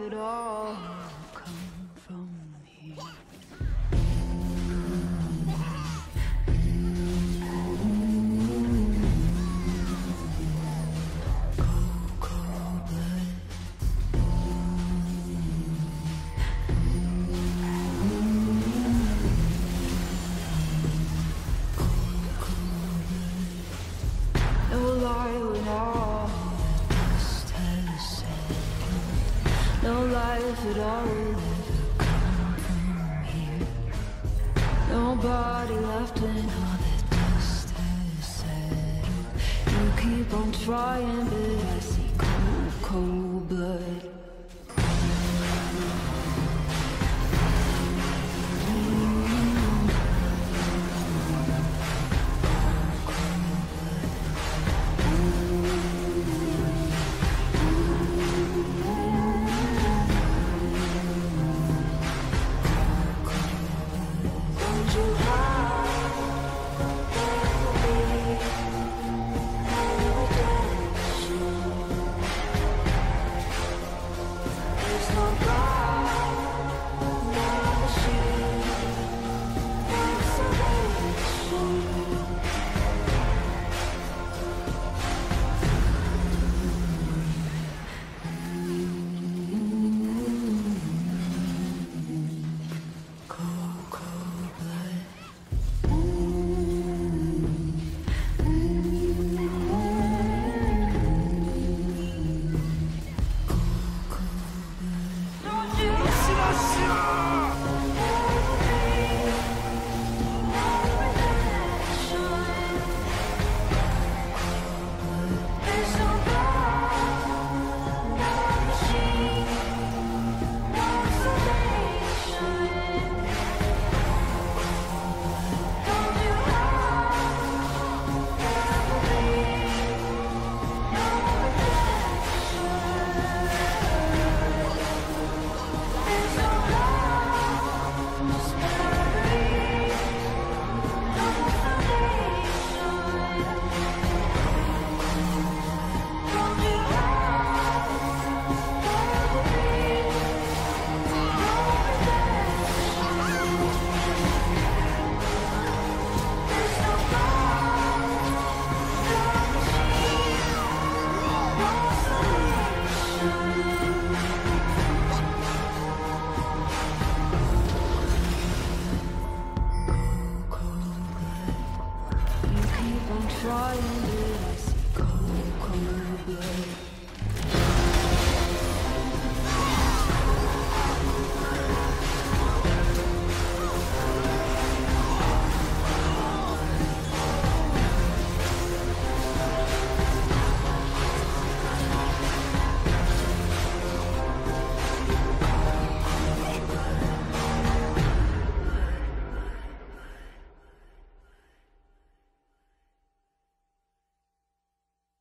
at all No it all will ever come from here. Nobody left when all the dust has settled. You keep on trying, but I see cold, cold blood. You On trying, but I see cold, cold.